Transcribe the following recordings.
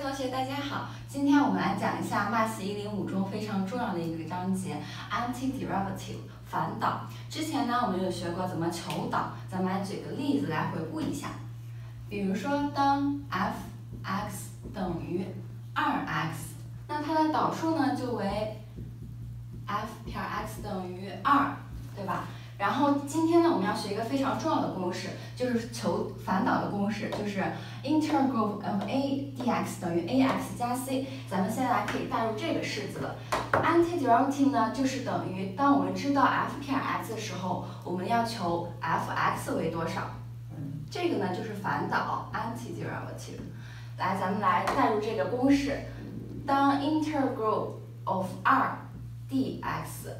同学大家好，今天我们来讲一下 Math 一零五中非常重要的一个章节 antiderivative 反导。之前呢，我们有学过怎么求导，咱们来举个例子来回顾一下。比如说，当 f(x) 等于 2x，那它的导数呢就为 f 撇 x 等于2，对吧？然后今天呢，我们要学一个非常重要的公式，就是求反导的公式，就是 integral of a dx 等于 ax 加 c。咱们现在可以代入这个式子了。antiderivative 呢，就是等于当我们知道 f 撇 x 的时候，我们要求 f(x) 为多少？这个呢就是反导 antiderivative。来，咱们来代入这个公式，当 integral of 2 dx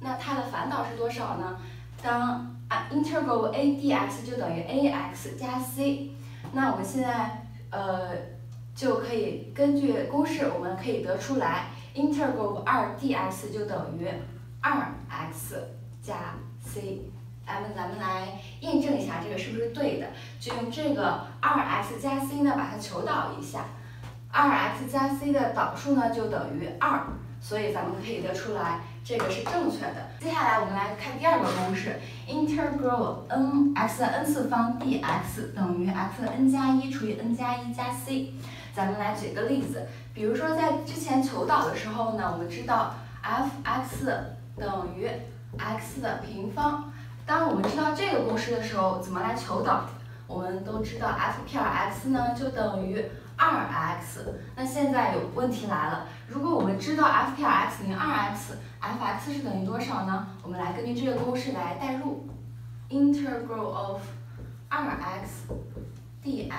那它的反导是多少呢？当啊 integral a dx 就等于 ax 加 c，那我们现在呃就可以根据公式，我们可以得出来 integral 2 dx 就等于 2x 加 c。咱们咱们来验证一下这个是不是对的，就用这个 2x 加 c 呢把它求导一下，2x 加 c 的导数呢就等于2，所以咱们可以得出来。这个是正确的。接下来我们来看第二个公式，integral n x 的 n 次方 dx 等于 x 的 n 加一除以 n 加一加 c。咱们来举个例子，比如说在之前求导的时候呢，我们知道 f(x) 等于 x 的平方。当我们知道这个公式的时候，怎么来求导？我们都知道 f 撇 x 呢就等于。二 x，那现在有问题来了，如果我们知道 f 撇 x 等于二 x，f(x) 是等于多少呢？我们来根据这个公式来代入，integral of 二 x dx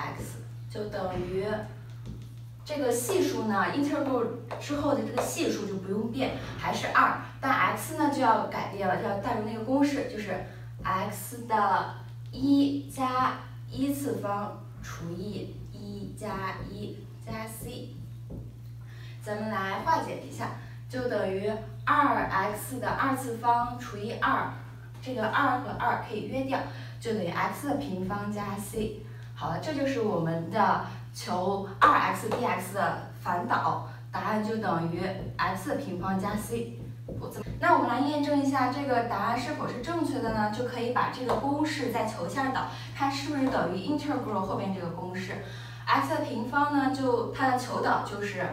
就等于这个系数呢，integral 之后的这个系数就不用变，还是二，但 x 呢就要改变了，就要代入那个公式，就是 x 的一加一次方除以。一加一加 c，咱们来化简一下，就等于二 x 的二次方除以二，这个二和二可以约掉，就等于 x 的平方加 c。好了，这就是我们的求二 x dx 的反导，答案就等于 x 的平方加 c。那我们来验证一下这个答案是否是正确的呢？就可以把这个公式再求一下导，看是不是等于 integral 后边这个公式。X 的平方呢，就它的求导就是，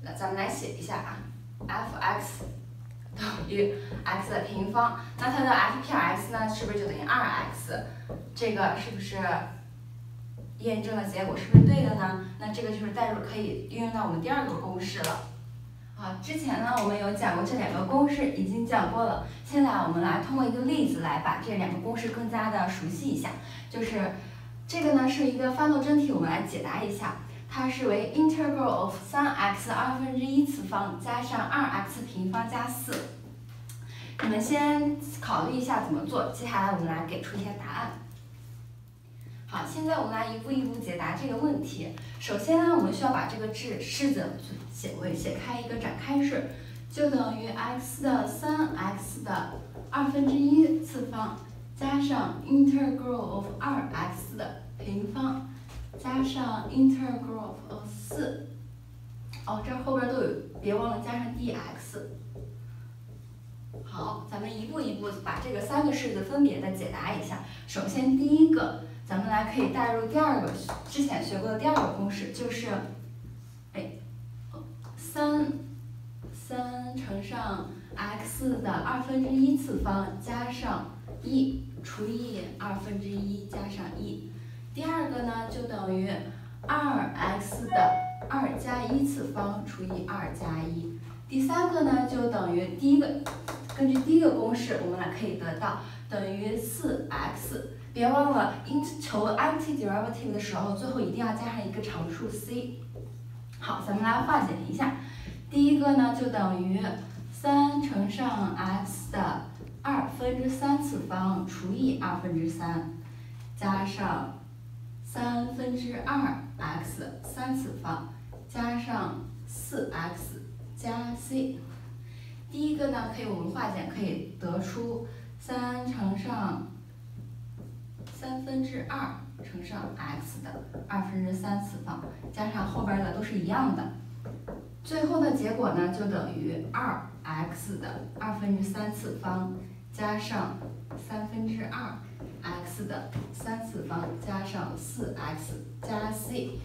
那咱们来写一下啊，f(x) 等于 x 的平方，那它的 f 撇 x 呢，是不是就等于 2x？这个是不是验证的结果是不是对的呢？那这个就是代入可以运用到我们第二个公式了。好，之前呢我们有讲过这两个公式，已经讲过了。现在我们来通过一个例子来把这两个公式更加的熟悉一下，就是。这个呢是一个翻斗真题，我们来解答一下。它是为 integral of 3x 二分之一次方加上 2x 平方加4。你们先考虑一下怎么做，接下来我们来给出一些答案。好，现在我们来一步一步解答这个问题。首先呢，我们需要把这个式式子写为写开一个展开式，就等于 x 的 3x 的二分之一次方。加上 integral of 2x 的平方，加上 integral of 4，哦，这后边都有，别忘了加上 dx。好，咱们一步一步把这个三个式子分别的解答一下。首先第一个，咱们来可以代入第二个之前学过的第二个公式，就是，哎，三三乘上 x 的二分之一次方加上一。除以二分之一加上一，第二个呢就等于二 x 的二加一次方除以二加一，第三个呢就等于第一个，根据第一个公式我们来可以得到等于四 x，别忘了求 antiderivative 的时候最后一定要加上一个常数 c。好，咱们来化简一下，第一个呢就等于三乘上 x 的。次方除以二分之三，加上三分之二 x 三次方，加上四 x 加 c。第一个呢，可以我们化简可以得出三乘上三分之二乘上 x 的二分之三次方，加上后边的都是一样的，最后的结果呢就等于二 x 的二分之三次方加上三分之二 x 的三次方加上四 x 加 c。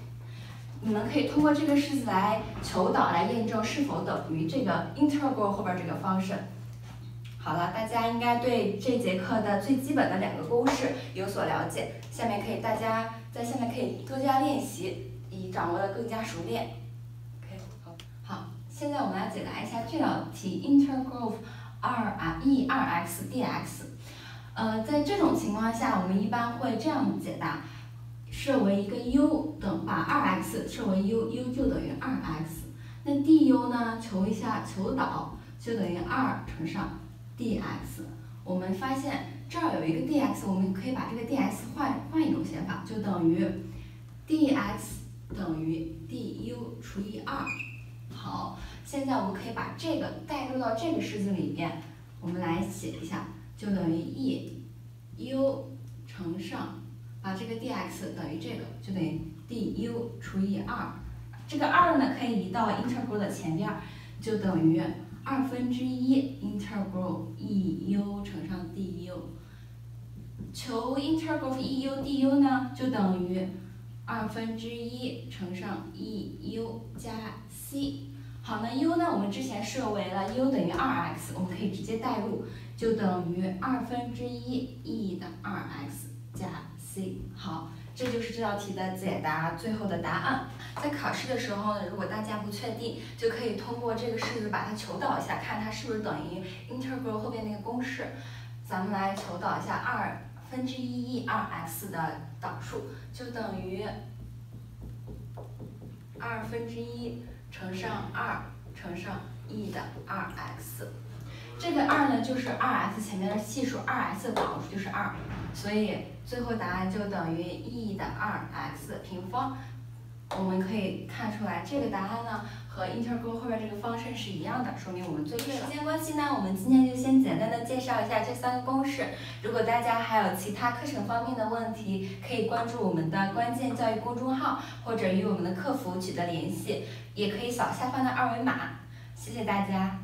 你们可以通过这个式子来求导来验证是否等于这个 integral 后边这个方式。好了，大家应该对这节课的最基本的两个公式有所了解。下面可以大家在下面可以多加练习，以掌握的更加熟练。OK，好，好，现在我们来解答一下这道题：integral 二啊 e 二 x dx。呃，在这种情况下，我们一般会这样解答：设为一个 u 等，把二 x 设为 u，u 就等于二 x。那 du 呢？求一下求导，就等于二乘上。dx，我们发现这儿有一个 dx，我们可以把这个 dx 换换一种写法，就等于 dx 等于 du 除以二。好，现在我们可以把这个代入到这个式子里面，我们来写一下，就等于 e_u 乘上，把这个 dx 等于这个，就等于 du 除以二。这个二呢，可以移到 integral 的前边，就等于。二分之一 integral e_u 乘上 du，求 integral e_u du 呢，就等于二分之一乘上 e_u 加 c。好，那 u 呢，我们之前设为了 u 等于二 x，我们可以直接代入，就等于二分之一 e 的二 x 加 c。好。这就是这道题的解答，最后的答案。在考试的时候呢，如果大家不确定，就可以通过这个式子把它求导一下，看它是不是等于 integral 后边那个公式。咱们来求导一下二分之一 e 二 x 的导数，就等于二分之一乘上二乘上 e 的二 x。这个二呢，就是二 x 前面的系数，二 x 的导数就是二，所以最后答案就等于 e 的二 x 平方。我们可以看出来，这个答案呢和 integral 后面这个方式是一样的，说明我们做对了。时间关系呢，我们今天就先简单的介绍一下这三个公式。如果大家还有其他课程方面的问题，可以关注我们的关键教育公众号，或者与我们的客服取得联系，也可以扫下方的二维码。谢谢大家。